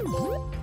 What?